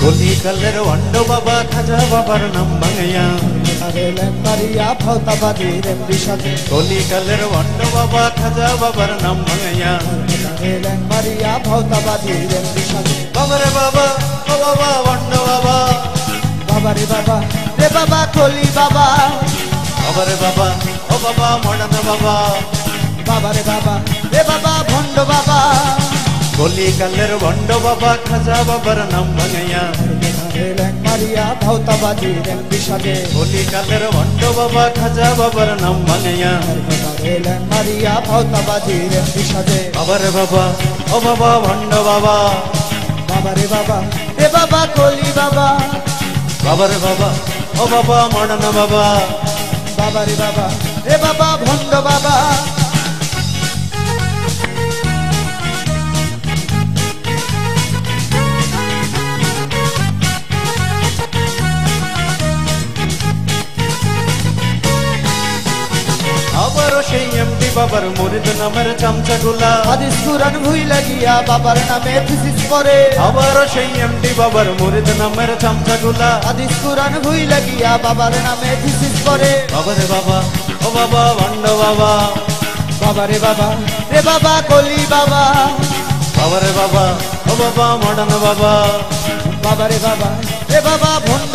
কলিকালের অন্ড বাবা খাজা বাবার নাম ভাঙাইয়া আরে লেম্বারিয়া সাথে কলিকালের অন্ড বাবা খাজা বাবার নাম ভাঙাইয়া আরে লেম্বারিয়া সাথে বাবারে বাবা ও বাবা অন্ড বাবা বাবা রে বাবা রে বাবা কলি বাবা বাবারে বাবা ও বাবা মডান বাবা বাবা রে বাবা রে বাবা ভণ্ড বাবা কলিকালের অন্ড বাবা খাজা বাবার নাম ভাঙাইয়া আরে লেম্বারিয়া ভাওতাবাদী রেমডি সাথে কলিকালের অন্ড বাবা খাজা বাবার নাম ভাঙাইয়া আরে লেম্বারিয়া ভাওতাবাদী রেমডি সাথে বাবারে বাবা ও বাবা ভণ্ড বাবা বাবা রে বাবা রে বাবা কলি বাবা বাবারে বাবা ও বাবা মডান বাবা বাবা রে বাবা রে বাবা ভণ্ড বাবা আবারও সেই এমডি বাবার মরিদ নামের চামচাগুলা হাদিস কুরআন ভুই লাগিয়া বাবার নামে থিসিস করে আবারও সেই এমডি বাবার মরিদ নামের চামচাগুলা হাদিস কুরআন ভুই লাগিয়া বাবার নামে থিসিস করে বাবারে বাবা ও বাবা ভণ্ড বাবা বাবা রে বাবা রে বাবা কলি বাবা বাবারে বাবা ও বাবা মডান বাবা বাবা রে বাবা রে বাবা ভণ্ড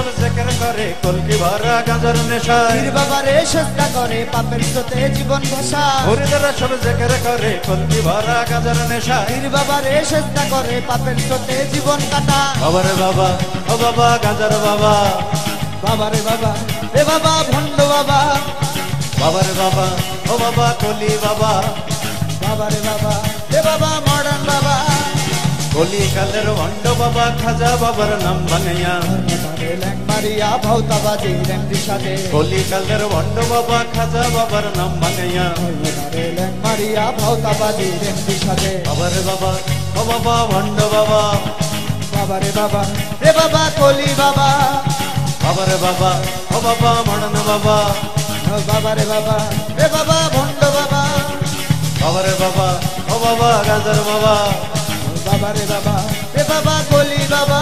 সব জেকের করে কলকি ভরা গাঁজার নেশায় পীর বাবা রে চেষ্টা করে পাপের স্রোতে জীবন ভাষা মুরিদরা সব জেকের করে কলকি ভরা গাঁজার নেশায় পীর বাবা রে চেষ্টা করে পাপের স্রোতে জীবন কাটা। বাবারে বাবা ও বাবা গাঁজার বাবা। বাবা রে বাবা রে বাবা ভণ্ড বাবা। বাবারে বাবা ও বাবা কলি বাবা। বাবা রে বাবা রে বাবা মডার্ন বাবা। কলি কালের ভণ্ড বাবা খাজা বাবার নাম বানাইয়া। মারিয়া ভৌতাবাজি রেমডি সাথে কলি কালের ভণ্ড বাবা খাজা বাবার নাম বানাইয়া। মারিয়া ভৌতাবাজি রেমডি সাথে বাবারে বাবা ও বাবা ভণ্ড বাবা। বাবা রে বাবা রে বাবা কলি বাবা। বাবারে বাবা ও বাবা মডন বাবা। ও বাবা রে বাবা ভণ্ড বাবা। বাবারে বাবা ও বাবা গাজার বাবা। বাবা রে বাবা। রে বাবা কলি বাবা।